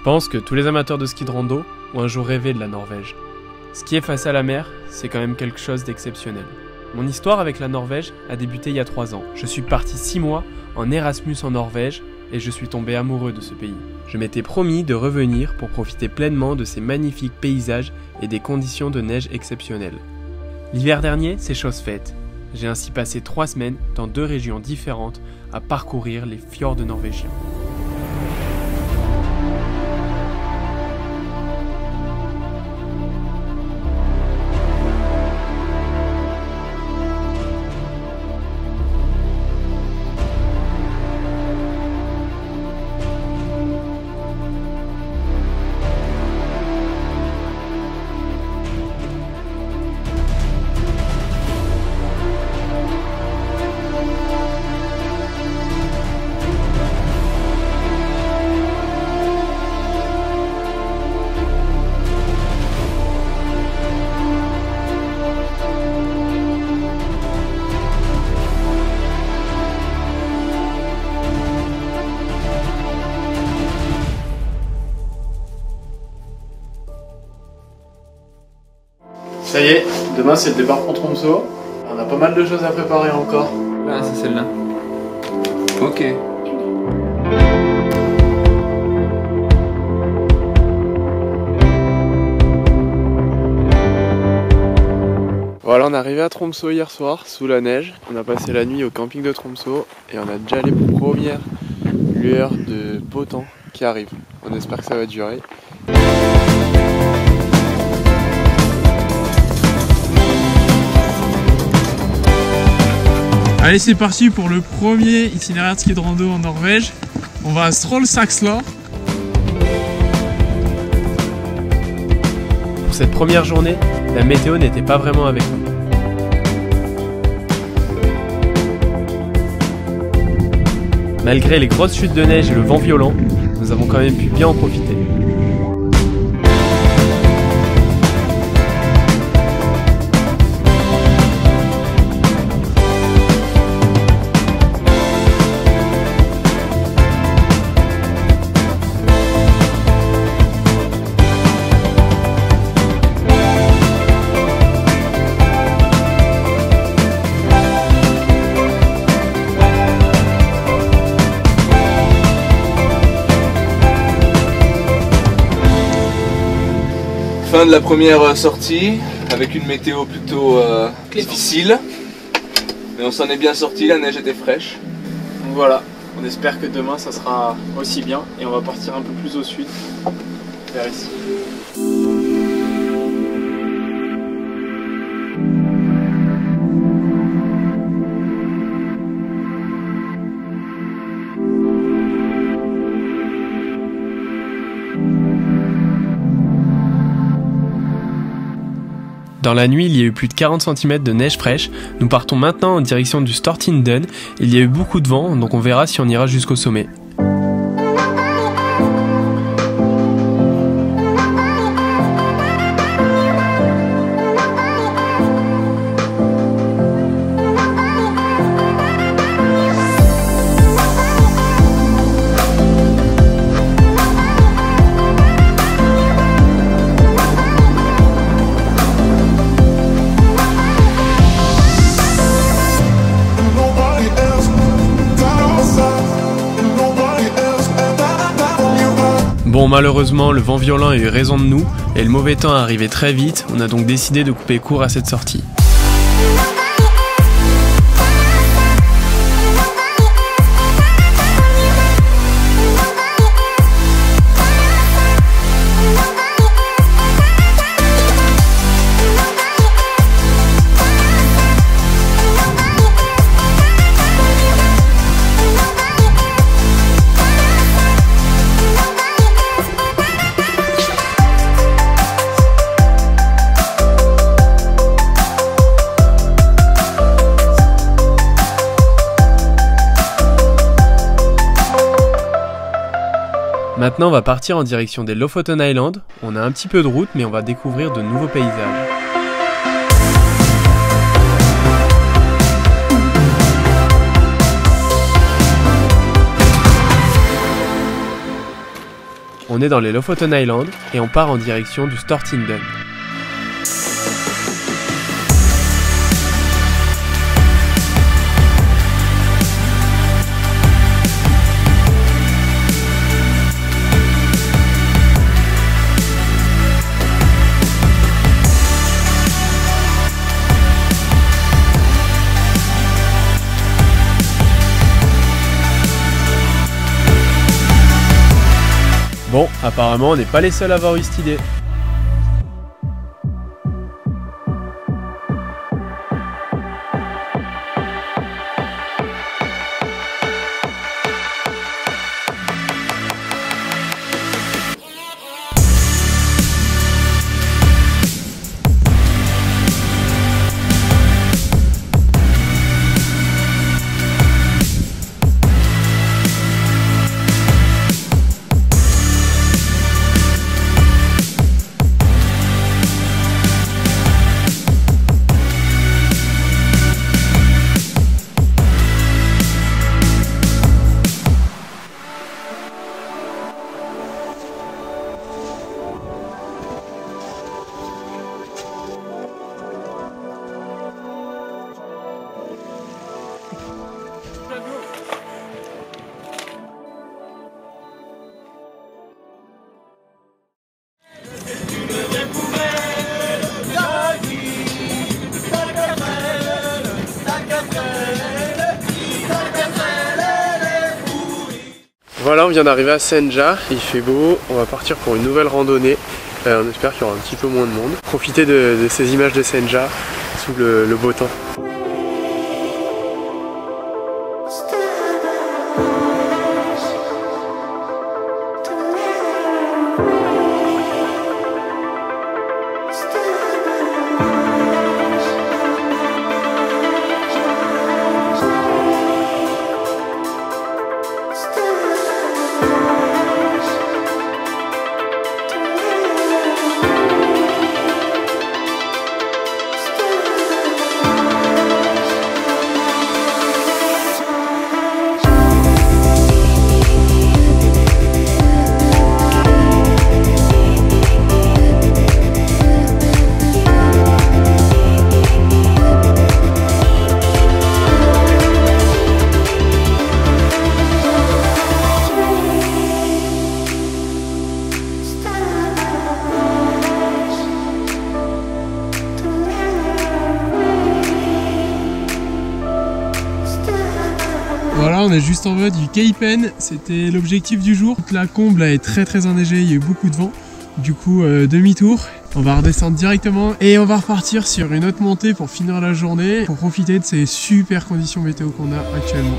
Je pense que tous les amateurs de ski de rando ont un jour rêvé de la Norvège. Skier face à la mer, c'est quand même quelque chose d'exceptionnel. Mon histoire avec la Norvège a débuté il y a 3 ans. Je suis parti 6 mois en Erasmus en Norvège et je suis tombé amoureux de ce pays. Je m'étais promis de revenir pour profiter pleinement de ces magnifiques paysages et des conditions de neige exceptionnelles. L'hiver dernier, c'est chose faite. J'ai ainsi passé 3 semaines dans deux régions différentes à parcourir les fjords norvégiens. Demain c'est le départ pour Tromsø. On a pas mal de choses à préparer encore. Ah, c'est celle-là. Ok. Voilà, on est arrivé à Tromsø hier soir, sous la neige. On a passé la nuit au camping de Tromsø et on a déjà les premières lueurs de beau temps qui arrivent. On espère que ça va durer. Allez, c'est parti pour le premier itinéraire de ski de rando en Norvège. On va à Strollsaxlor. Pour cette première journée, la météo n'était pas vraiment avec nous. Malgré les grosses chutes de neige et le vent violent, nous avons quand même pu bien en profiter. Fin de la première sortie, avec une météo plutôt euh, difficile. Mais on s'en est bien sorti, la neige était fraîche. Donc voilà, on espère que demain ça sera aussi bien et on va partir un peu plus au sud, vers ici. Dans la nuit, il y a eu plus de 40 cm de neige fraîche. Nous partons maintenant en direction du Stortinden. Il y a eu beaucoup de vent, donc on verra si on ira jusqu'au sommet. Malheureusement, le vent violent a eu raison de nous et le mauvais temps est arrivé très vite. On a donc décidé de couper court à cette sortie. Maintenant, on va partir en direction des Lofoten Islands. On a un petit peu de route, mais on va découvrir de nouveaux paysages. On est dans les Lofoten Islands et on part en direction du Stortindun. Bon, apparemment on n'est pas les seuls à avoir eu cette idée. Vient d'arriver à Senja, il fait beau, on va partir pour une nouvelle randonnée. Euh, on espère qu'il y aura un petit peu moins de monde. Profitez de, ces images de Senja sous le beau temps. On est juste en bas du Cape C'était l'objectif du jour. La comble est très très enneigée, il y a eu beaucoup de vent. Du coup, euh, demi-tour. On va redescendre directement et on va repartir sur une autre montée pour finir la journée, pour profiter de ces super conditions météo qu'on a actuellement.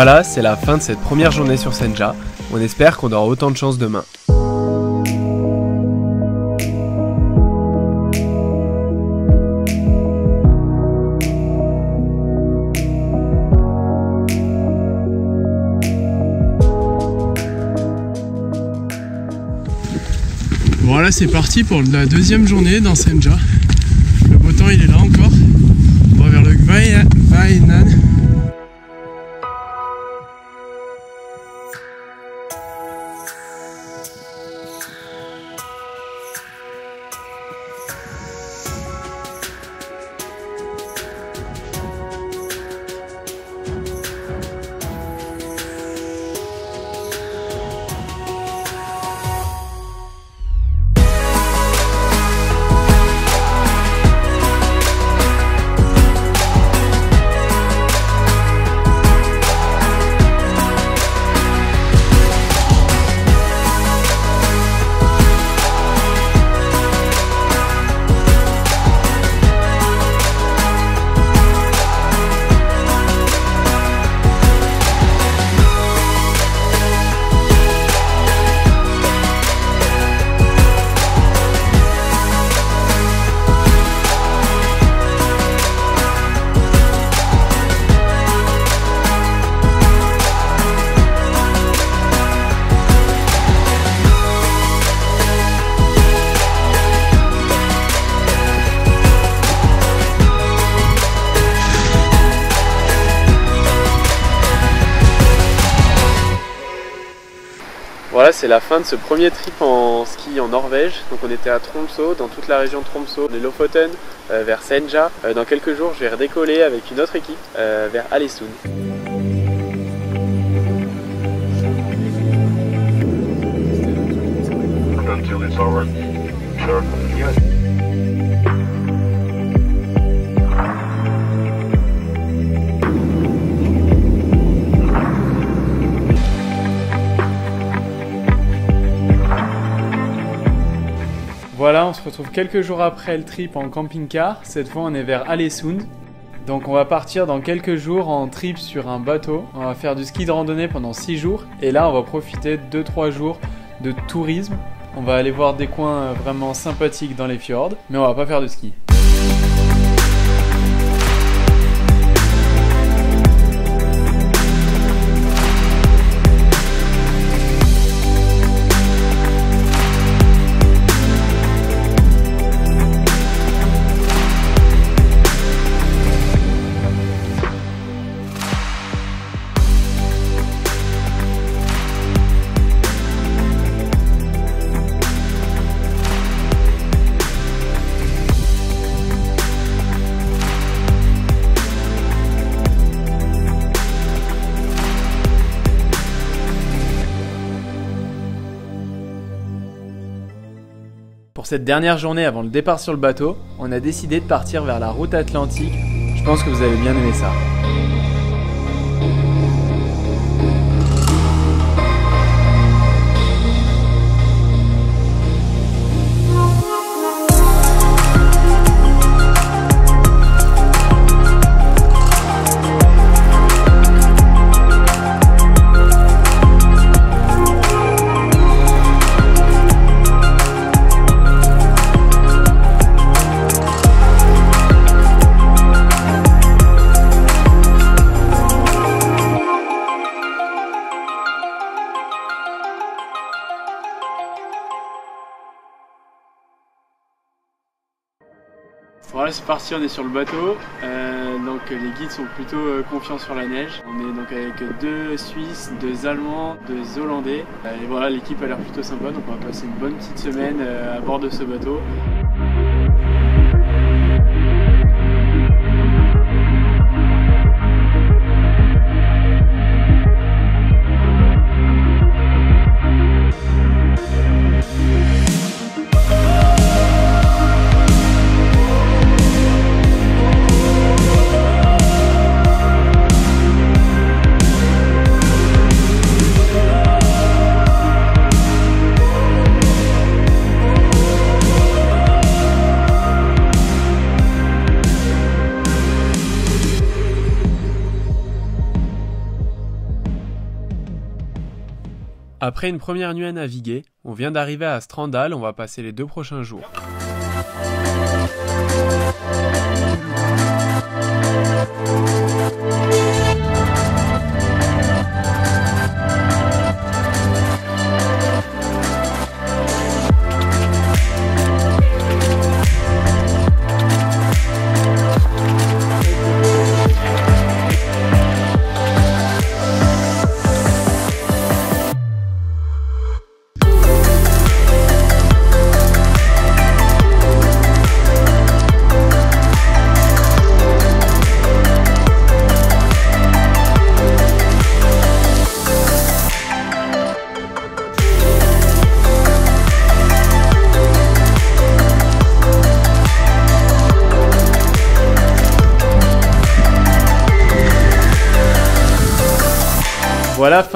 Voilà, c'est la fin de cette première journée sur Senja. On espère qu'on aura autant de chance demain. Voilà, c'est parti pour la deuxième journée dans Senja. Le beau temps, il est là encore. On va vers le Vai- Vainan. C'est la fin de ce premier trip en ski en Norvège. Donc on était à Tromsø, dans toute la région de Tromsø, les Lofoten, euh, vers Senja. Euh, dans quelques jours, je vais redécoller avec une autre équipe euh, vers Alesund. Voilà, on se retrouve quelques jours après le trip en camping-car. Cette fois, on est vers Alesund. Donc, on va partir dans quelques jours en trip sur un bateau. On va faire du ski de randonnée pendant 6 jours. Et là, on va profiter de 2-3 jours de tourisme. On va aller voir des coins vraiment sympathiques dans les fjords. Mais on va pas faire de ski. Pour cette dernière journée avant le départ sur le bateau, on a décidé de partir vers la route atlantique. Je pense que vous avez bien aimé ça. C'est parti, on est sur le bateau. Euh, donc les guides sont plutôt euh, confiants sur la neige. On est donc avec deux Suisses, deux Allemands, deux Hollandais. Euh, et voilà, l'équipe a l'air plutôt sympa, donc on va passer une bonne petite semaine euh, à bord de ce bateau. Après une première nuit à naviguer, on vient d'arriver à Strandal, on va passer les deux prochains jours.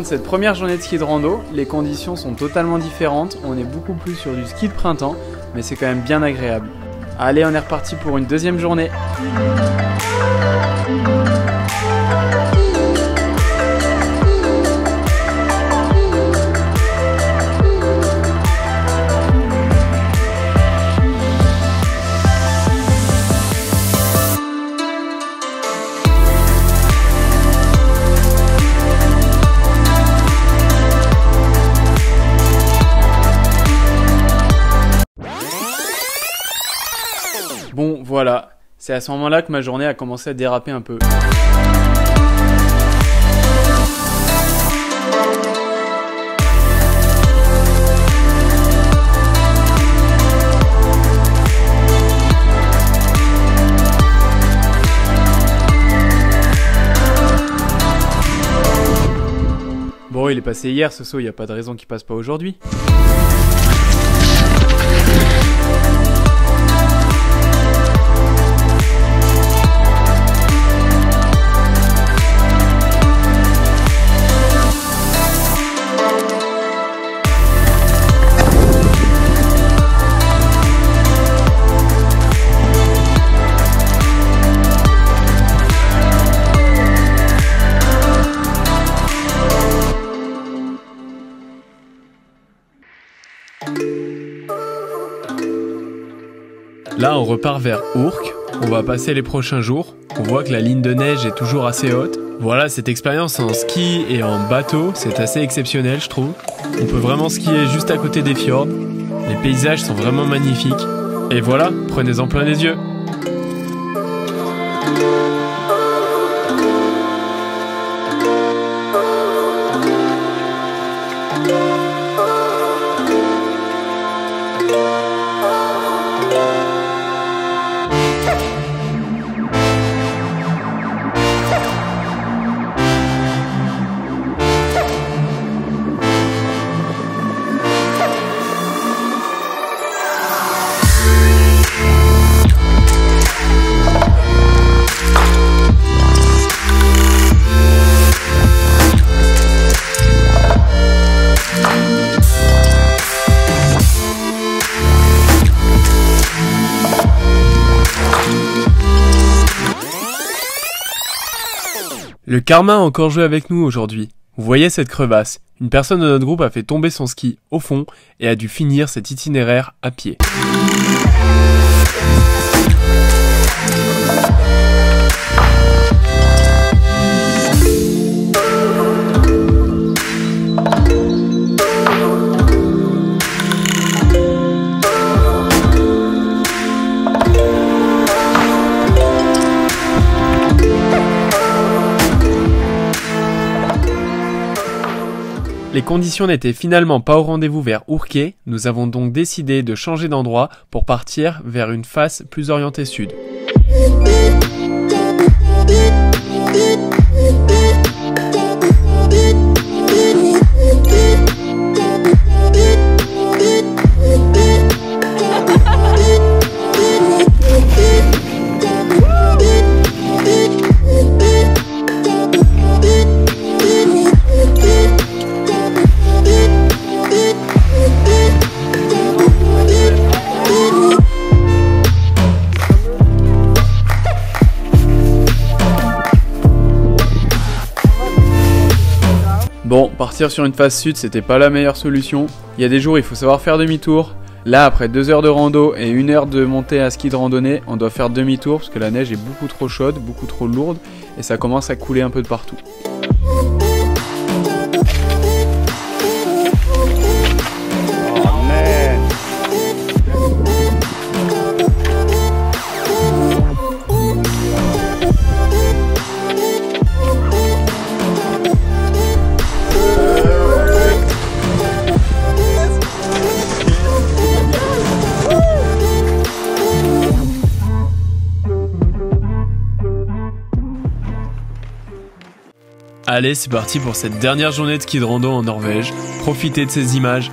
De cette première journée de ski de rando. Les conditions sont totalement différentes. On est beaucoup plus sur du ski de printemps, mais c'est quand même bien agréable. Allez, on est reparti pour une deuxième journée. C'est à ce moment-là que ma journée a commencé à déraper un peu. Bon, il est passé hier ce saut, il n'y a pas de raison qu'il passe pas aujourd'hui. Là, on repart vers Ourcq. On va passer les prochains jours. On voit que la ligne de neige est toujours assez haute. Voilà, cette expérience en ski et en bateau, c'est assez exceptionnel, je trouve. On peut vraiment skier juste à côté des fjords. Les paysages sont vraiment magnifiques. Et voilà, prenez-en plein les yeux. Le karma a encore joué avec nous aujourd'hui. Vous voyez cette crevasse Une personne de notre groupe a fait tomber son ski au fond et a dû finir cet itinéraire à pied. Conditions n'étaient finalement pas au rendez-vous vers Ourquet, nous avons donc décidé de changer d'endroit pour partir vers une face plus orientée sud. Sur une face sud, c'était pas la meilleure solution. Il y a des jours, il faut savoir faire demi-tour. Là, après deux heures de rando et une heure de montée à ski de randonnée, on doit faire demi-tour parce que la neige est beaucoup trop chaude, beaucoup trop lourde et ça commence à couler un peu de partout. Allez, c'est parti pour cette dernière journée de ski de rando en Norvège. Profitez de ces images.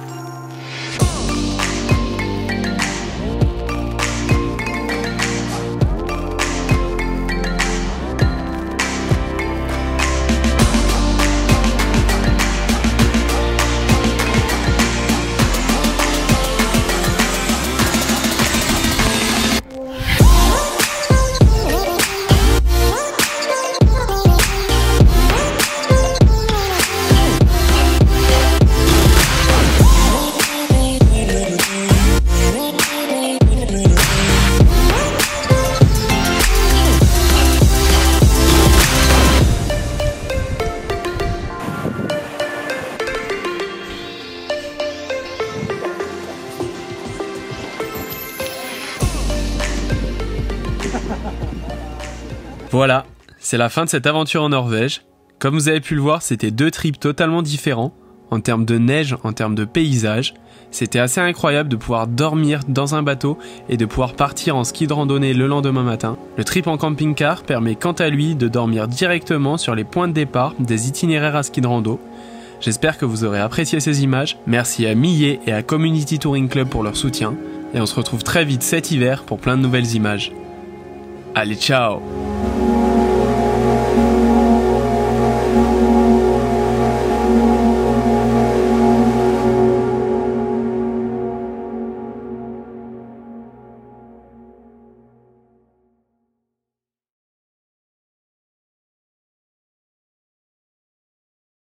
C'est la fin de cette aventure en Norvège. Comme vous avez pu le voir, c'était deux trips totalement différents, en termes de neige, en termes de paysage. C'était assez incroyable de pouvoir dormir dans un bateau et de pouvoir partir en ski de randonnée le lendemain matin. Le trip en camping-car permet quant à lui de dormir directement sur les points de départ des itinéraires à ski de rando. J'espère que vous aurez apprécié ces images. Merci à Millet et à Community Touring Club pour leur soutien. Et on se retrouve très vite cet hiver pour plein de nouvelles images. Allez, ciao